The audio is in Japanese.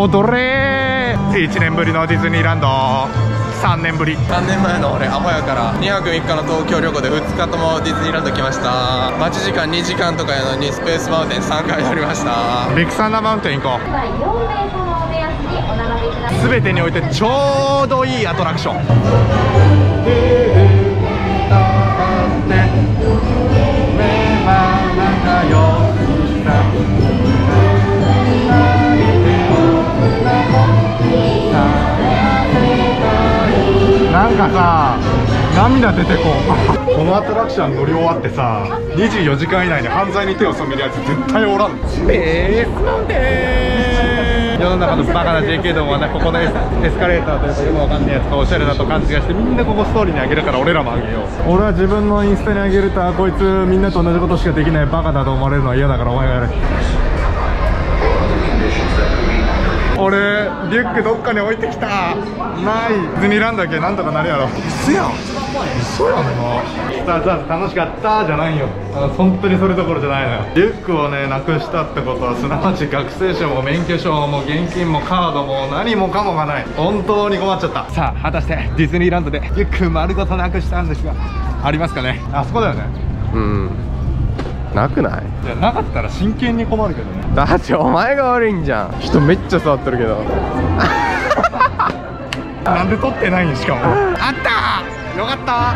踊れ。1年ぶりのディズニーランド。3年ぶり。3年前の俺アホやから。2泊3日の東京旅行で2日ともディズニーランド来ました。待ち時間2時間とかやのにスペースマウンテン3回やりました。ビッグサンダーマウンテン行こう。4名様を目安にお並びください。全てにおいてちょうどいいアトラクションかさ涙出てこう。このアトラクション乗り終わってさ24時間以内に犯罪に手を染めるやつ絶対おらん。スペースマウンテン世の中のバカな JK どもはねここのエスエスカレーターというかよくわかんないやつがおしゃれだと勘違いしてみんなここストーリーにあげるから俺らもあげよう。俺は自分のインスタにあげるとあこいつみんなと同じことしかできないバカだと思われるのは嫌だからお前がやれリュックどっかに置いてきた。ない。ディズニーランドだけなんとかなるやろ。嘘やん。嘘やんな。さあさあ楽しかった？じゃないよ。あの本当にそれどころじゃないのよ。リュックをねなくしたってことはすなわち学生証も免許証も現金もカードも何もかもがない。本当に困っちゃった。さあ果たしてディズニーランドでリュック丸ごとなくしたんですがありますかね？あそこだよね。うんなくない？いやなかったら真剣に困るけどね。だってお前が悪いんじゃん。人めっちゃ触ってるけど。なんで撮ってないんしかも。あった！よかった